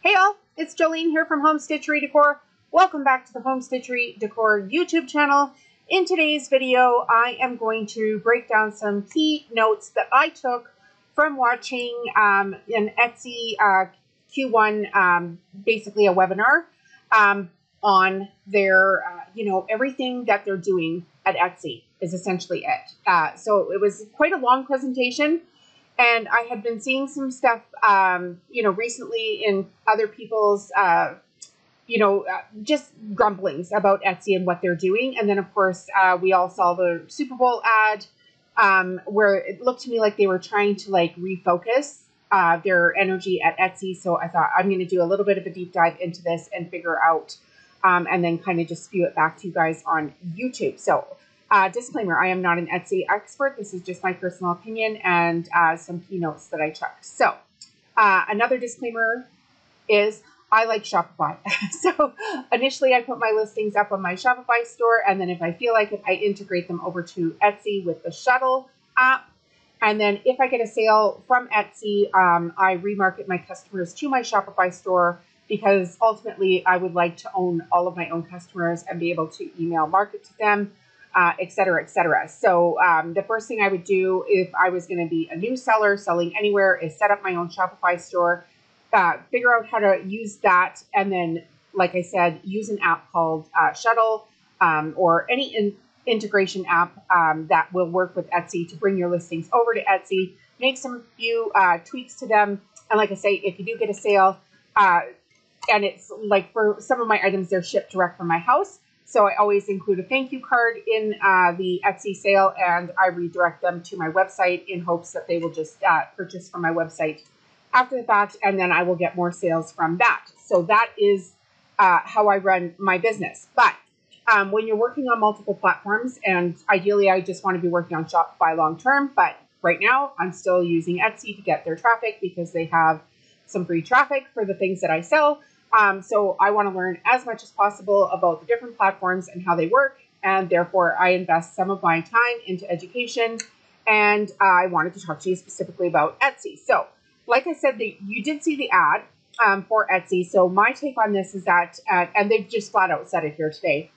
Hey all, it's Jolene here from Home Stitchery Decor. Welcome back to the Home Stitchery Decor YouTube channel. In today's video, I am going to break down some key notes that I took from watching um, an Etsy uh, Q1, um, basically a webinar um, on their, uh, you know, everything that they're doing at Etsy is essentially it. Uh, so it was quite a long presentation. And I had been seeing some stuff, um, you know, recently in other people's, uh, you know, uh, just grumblings about Etsy and what they're doing. And then, of course, uh, we all saw the Super Bowl ad um, where it looked to me like they were trying to like refocus uh, their energy at Etsy. So I thought I'm going to do a little bit of a deep dive into this and figure out, um, and then kind of just spew it back to you guys on YouTube. So uh, disclaimer, I am not an Etsy expert. This is just my personal opinion and uh, some keynotes that I took. So uh, another disclaimer is I like Shopify. so initially I put my listings up on my Shopify store. And then if I feel like it, I integrate them over to Etsy with the Shuttle app. And then if I get a sale from Etsy, um, I remarket my customers to my Shopify store because ultimately I would like to own all of my own customers and be able to email market to them uh, et cetera, et cetera. So um, the first thing I would do if I was going to be a new seller selling anywhere is set up my own Shopify store, uh, figure out how to use that, and then, like I said, use an app called uh, Shuttle um, or any in integration app um, that will work with Etsy to bring your listings over to Etsy. Make some few uh, tweaks to them, and like I say, if you do get a sale, uh, and it's like for some of my items, they're shipped direct from my house so I always include a thank you card in uh, the Etsy sale and I redirect them to my website in hopes that they will just uh, purchase from my website after the fact and then I will get more sales from that. So that is uh, how I run my business. But um, when you're working on multiple platforms, and ideally I just want to be working on Shopify long term, but right now I'm still using Etsy to get their traffic because they have some free traffic for the things that I sell. Um, so I want to learn as much as possible about the different platforms and how they work. And therefore, I invest some of my time into education. And I wanted to talk to you specifically about Etsy. So, like I said, the, you did see the ad um, for Etsy. So, my take on this is that, uh, and they've just flat out said it here today.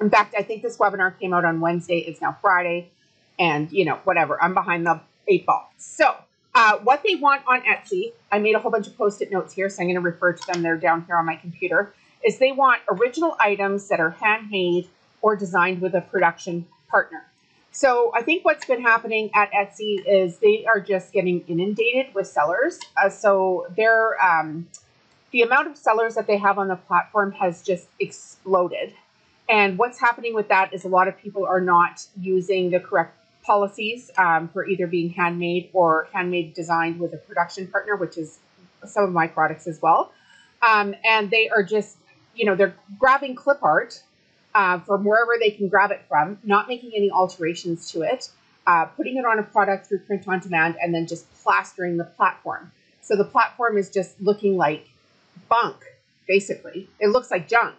In fact, I think this webinar came out on Wednesday. It's now Friday. And, you know, whatever. I'm behind the eight ball. So, uh, what they want on Etsy, I made a whole bunch of post-it notes here, so I'm going to refer to them. They're down here on my computer. Is they want original items that are handmade or designed with a production partner. So I think what's been happening at Etsy is they are just getting inundated with sellers. Uh, so they're um, the amount of sellers that they have on the platform has just exploded. And what's happening with that is a lot of people are not using the correct policies um, for either being handmade or handmade designed with a production partner, which is some of my products as well. Um, and they are just, you know, they're grabbing clip art uh, from wherever they can grab it from, not making any alterations to it, uh, putting it on a product through print on demand, and then just plastering the platform. So the platform is just looking like bunk, basically. It looks like junk.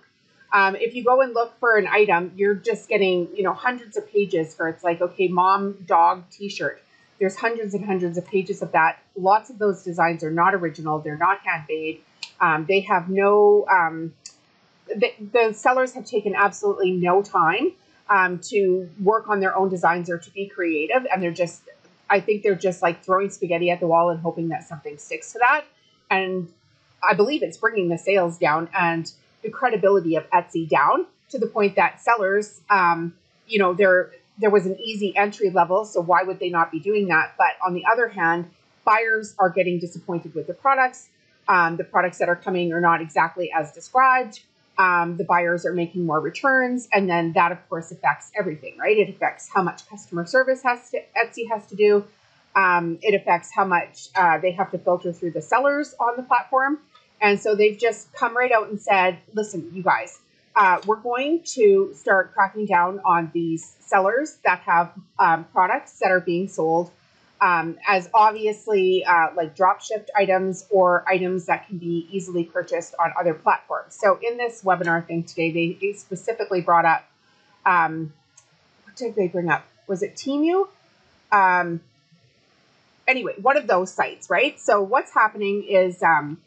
Um, if you go and look for an item, you're just getting, you know, hundreds of pages for it's like, okay, mom, dog, t-shirt. There's hundreds and hundreds of pages of that. Lots of those designs are not original. They're not handmade. Um, they have no, um, the, the, sellers have taken absolutely no time um, to work on their own designs or to be creative. And they're just, I think they're just like throwing spaghetti at the wall and hoping that something sticks to that. And I believe it's bringing the sales down. And the credibility of Etsy down to the point that sellers, um, you know, there there was an easy entry level, so why would they not be doing that? But on the other hand, buyers are getting disappointed with the products. Um, the products that are coming are not exactly as described. Um, the buyers are making more returns, and then that, of course, affects everything, right? It affects how much customer service has to Etsy has to do. Um, it affects how much uh, they have to filter through the sellers on the platform. And so they've just come right out and said, listen, you guys, uh, we're going to start cracking down on these sellers that have um, products that are being sold um, as obviously uh, like drop shipped items or items that can be easily purchased on other platforms. So in this webinar thing today, they, they specifically brought up, um, what did they bring up? Was it Temu? Um, anyway, one of those sites, right? So what's happening is um,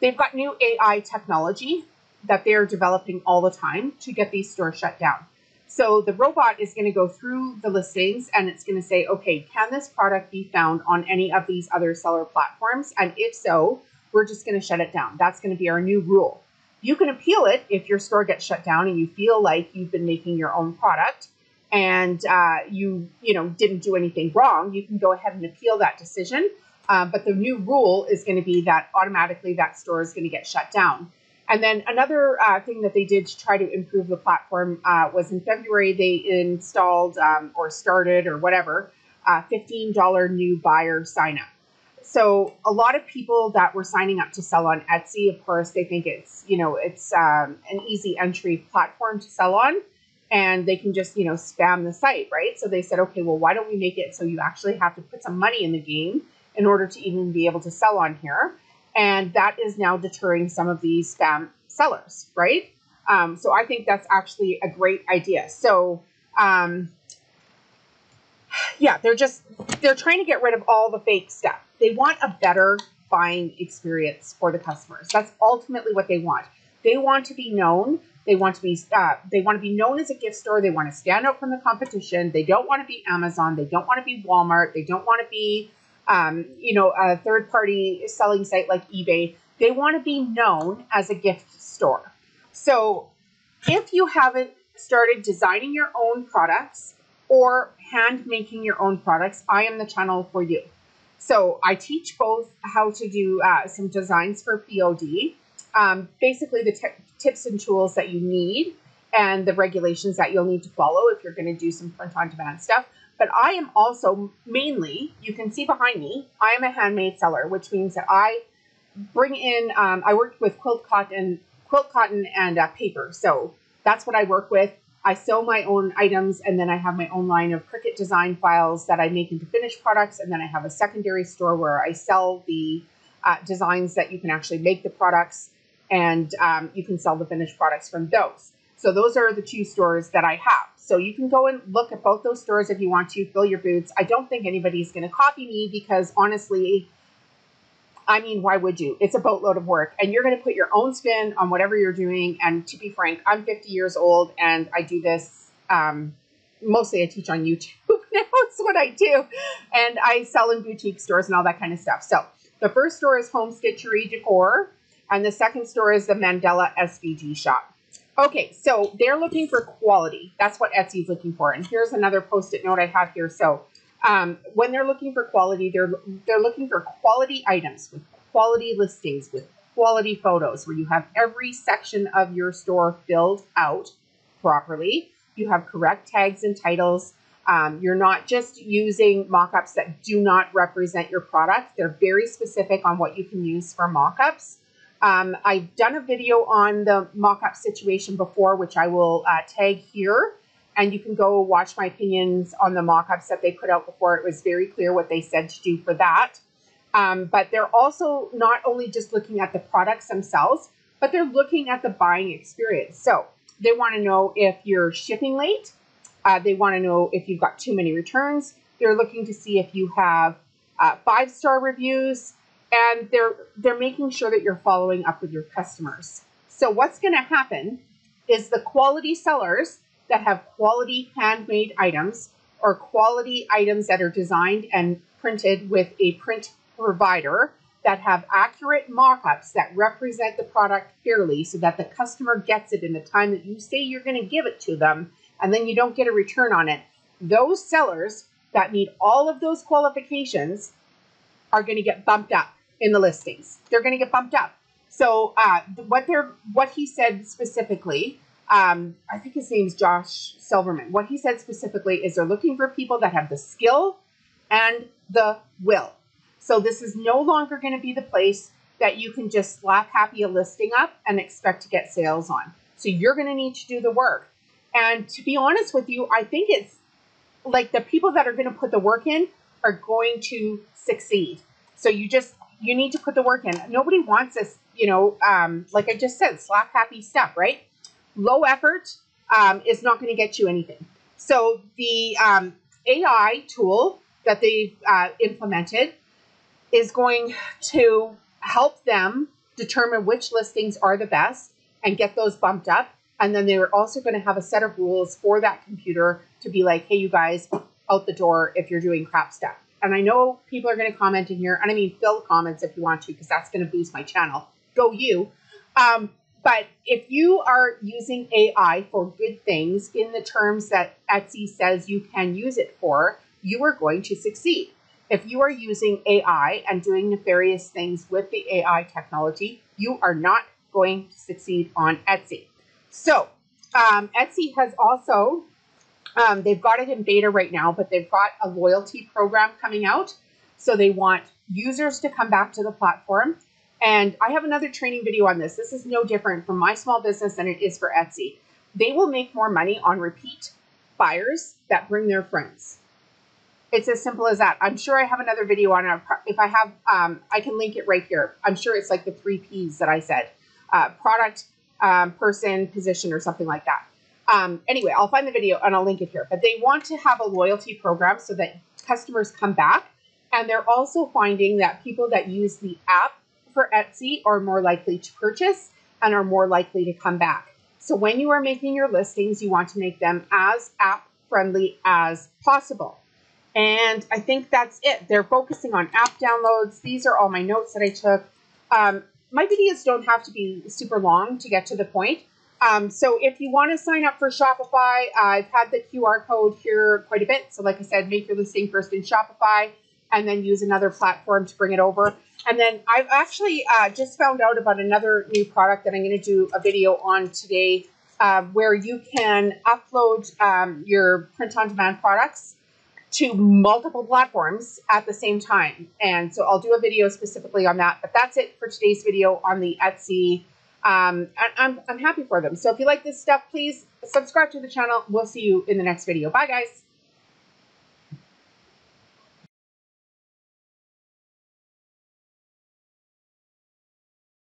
they've got new AI technology that they're developing all the time to get these stores shut down. So the robot is going to go through the listings and it's going to say, okay, can this product be found on any of these other seller platforms? And if so, we're just going to shut it down. That's going to be our new rule. You can appeal it if your store gets shut down and you feel like you've been making your own product and uh, you you know didn't do anything wrong. You can go ahead and appeal that decision. Um, but the new rule is going to be that automatically that store is going to get shut down. And then another uh, thing that they did to try to improve the platform uh, was in February they installed um, or started or whatever uh, $15 new buyer sign up. So a lot of people that were signing up to sell on Etsy, of course, they think it's you know it's um, an easy entry platform to sell on, and they can just you know spam the site, right? So they said, okay, well, why don't we make it so you actually have to put some money in the game in order to even be able to sell on here? And that is now deterring some of these spam sellers, right? Um, so I think that's actually a great idea. So um, yeah, they're just they're trying to get rid of all the fake stuff. They want a better buying experience for the customers. That's ultimately what they want. They want to be known. They want to be uh, they want to be known as a gift store. They want to stand out from the competition. They don't want to be Amazon. They don't want to be Walmart. They don't want to be um, you know a third party selling site like eBay. They want to be known as a gift store. So if you haven't started designing your own products or hand making your own products, I am the channel for you. So I teach both how to do uh, some designs for POD, um, basically the tips and tools that you need and the regulations that you'll need to follow if you're going to do some print on demand stuff. But I am also mainly, you can see behind me, I am a handmade seller, which means that I bring in, um, I work with quilt cotton, quilt cotton and uh, paper. So that's what I work with. I sew my own items and then I have my own line of Cricut design files that I make into finished products. And then I have a secondary store where I sell the uh, designs that you can actually make the products and um, you can sell the finished products from those. So those are the two stores that I have. So you can go and look at both those stores if you want to, fill your boots. I don't think anybody's going to copy me because honestly, I mean, why would you? It's a boatload of work, and you're going to put your own spin on whatever you're doing. And to be frank, I'm 50 years old, and I do this. Um, mostly, I teach on YouTube now. It's what I do, and I sell in boutique stores and all that kind of stuff. So the first store is Home Stitchery Decor, and the second store is the Mandela SVG Shop. Okay, so they're looking for quality. That's what Etsy's looking for. And here's another post-it note I have here. So um, when they're looking for quality, they're they're looking for quality items with quality listings with quality photos where you have every section of your store filled out properly. You have correct tags and titles. Um, you're not just using mock-ups that do not represent your product. They're very specific on what you can use for mock-ups. Um, I've done a video on the mock-up situation before, which I will uh, tag here and you can go watch my opinions on the mock-ups that they put out before. It was very clear what they said to do for that. Um, but they're also not only just looking at the products themselves, but they're looking at the buying experience. So they want to know if you're shipping late. Uh, they want to know if you've got too many returns. They're looking to see if you have uh, five-star reviews, and they're they're making sure that you're following up with your customers. So what's going to happen is the quality sellers that have quality handmade items or quality items that are designed and printed with a print provider that have accurate mock-ups that represent the product fairly so that the customer gets it in the time that you say you're going to give it to them and then you don't get a return on it. Those sellers that meet all of those qualifications are going to get bumped up in the listings. They're going to get bumped up. So uh, what they're what he said specifically um, I think his name's Josh Silverman. What he said specifically is they're looking for people that have the skill and the will. So this is no longer going to be the place that you can just slap happy a listing up and expect to get sales on. So you're going to need to do the work. And to be honest with you, I think it's like the people that are going to put the work in are going to succeed. So you just you need to put the work in. Nobody wants this, you know, um, like I just said, slap happy stuff, right? low effort um, is not going to get you anything. So the um, AI tool that they've uh, implemented is going to help them determine which listings are the best and get those bumped up. And then they're also going to have a set of rules for that computer to be like, hey, you guys, out the door if you're doing crap stuff. And I know people are going to comment in here, and I mean, fill comments if you want to, because that's going to boost my channel. Go you. Um, but if you are using AI for good things in the terms that Etsy says you can use it for, you are going to succeed. If you are using AI and doing nefarious things with the AI technology, you are not going to succeed on Etsy. So, um, Etsy has also, um, they've got it in beta right now, but they've got a loyalty program coming out. So they want users to come back to the platform. And I have another training video on this. This is no different for my small business than it is for Etsy. They will make more money on repeat buyers that bring their friends. It's as simple as that. I'm sure I have another video on it. If I have, um, I can link it right here. I'm sure it's like the three P's that I said. Uh, product, um, person, position, or something like that. Um, anyway, I'll find the video and I'll link it here. But they want to have a loyalty program so that customers come back. And they're also finding that people that use the app for Etsy are more likely to purchase and are more likely to come back. So when you are making your listings, you want to make them as app friendly as possible. And I think that's it. They're focusing on app downloads. These are all my notes that I took. Um, my videos don't have to be super long to get to the point. Um, so if you want to sign up for Shopify, I've had the QR code here quite a bit. So like I said, make your listing first in Shopify and then use another platform to bring it over. And then I've actually uh, just found out about another new product that I'm going to do a video on today uh, where you can upload um, your print-on-demand products to multiple platforms at the same time. And so I'll do a video specifically on that. But that's it for today's video on the Etsy. Um, I'm, I'm happy for them. So if you like this stuff, please subscribe to the channel. We'll see you in the next video. Bye, guys.